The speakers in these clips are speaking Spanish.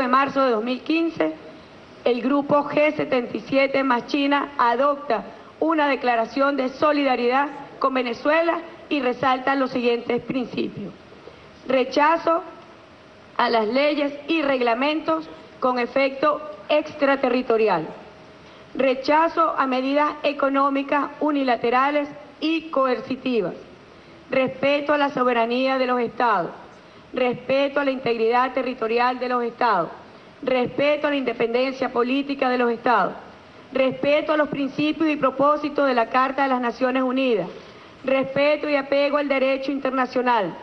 de marzo de 2015, el grupo G77 más China adopta una declaración de solidaridad con Venezuela y resalta los siguientes principios. Rechazo a las leyes y reglamentos con efecto extraterritorial. Rechazo a medidas económicas unilaterales y coercitivas. Respeto a la soberanía de los Estados. Respeto a la integridad territorial de los Estados. Respeto a la independencia política de los Estados. Respeto a los principios y propósitos de la Carta de las Naciones Unidas. Respeto y apego al derecho internacional.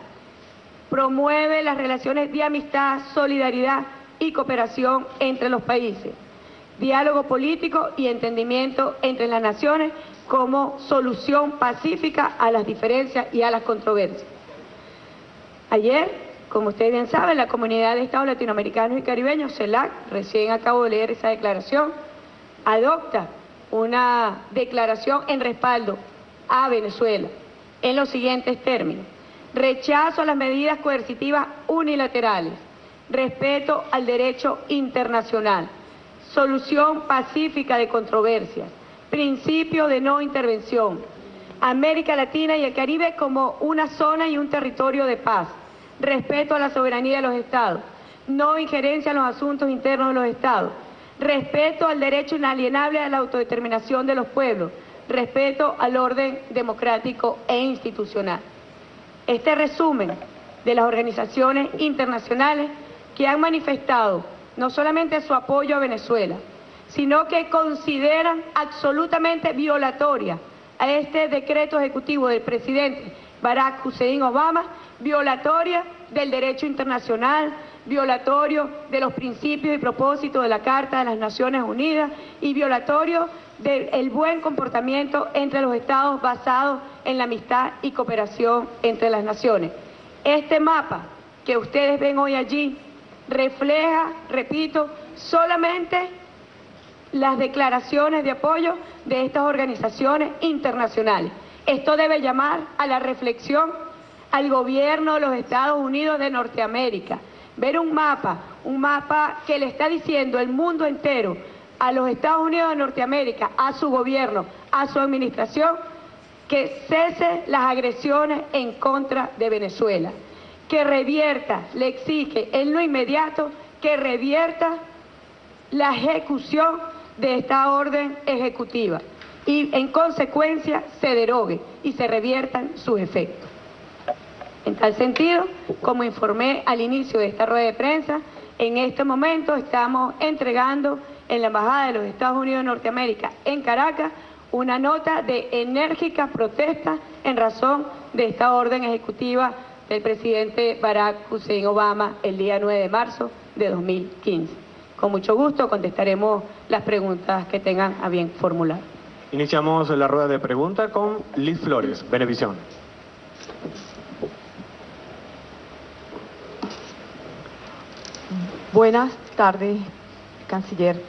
Promueve las relaciones de amistad, solidaridad y cooperación entre los países diálogo político y entendimiento entre las naciones como solución pacífica a las diferencias y a las controversias. Ayer, como ustedes bien saben, la Comunidad de Estados Latinoamericanos y Caribeños, CELAC, recién acabo de leer esa declaración, adopta una declaración en respaldo a Venezuela en los siguientes términos. Rechazo a las medidas coercitivas unilaterales, respeto al derecho internacional, solución pacífica de controversias, principio de no intervención, América Latina y el Caribe como una zona y un territorio de paz, respeto a la soberanía de los estados, no injerencia en los asuntos internos de los estados, respeto al derecho inalienable a la autodeterminación de los pueblos, respeto al orden democrático e institucional. Este resumen de las organizaciones internacionales que han manifestado no solamente su apoyo a Venezuela, sino que consideran absolutamente violatoria a este decreto ejecutivo del presidente Barack Hussein Obama, violatoria del derecho internacional, violatorio de los principios y propósitos de la Carta de las Naciones Unidas y violatorio del buen comportamiento entre los estados basado en la amistad y cooperación entre las naciones. Este mapa que ustedes ven hoy allí refleja, repito, solamente las declaraciones de apoyo de estas organizaciones internacionales. Esto debe llamar a la reflexión al gobierno de los Estados Unidos de Norteamérica, ver un mapa, un mapa que le está diciendo el mundo entero a los Estados Unidos de Norteamérica, a su gobierno, a su administración, que cese las agresiones en contra de Venezuela. Que revierta, le exige en lo inmediato que revierta la ejecución de esta orden ejecutiva y en consecuencia se derogue y se reviertan sus efectos. En tal sentido, como informé al inicio de esta rueda de prensa, en este momento estamos entregando en la Embajada de los Estados Unidos de Norteamérica en Caracas una nota de enérgica protesta en razón de esta orden ejecutiva del presidente Barack Hussein Obama el día 9 de marzo de 2015. Con mucho gusto contestaremos las preguntas que tengan a bien formular. Iniciamos la rueda de preguntas con Liz Flores, Benevisión. Buenas tardes, canciller.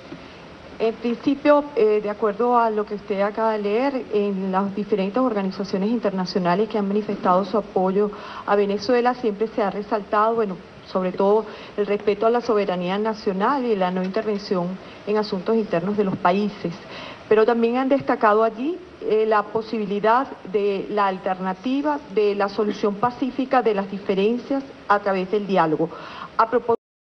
En principio, eh, de acuerdo a lo que usted acaba de leer, en las diferentes organizaciones internacionales que han manifestado su apoyo a Venezuela siempre se ha resaltado, bueno, sobre todo el respeto a la soberanía nacional y la no intervención en asuntos internos de los países. Pero también han destacado allí eh, la posibilidad de la alternativa de la solución pacífica de las diferencias a través del diálogo. A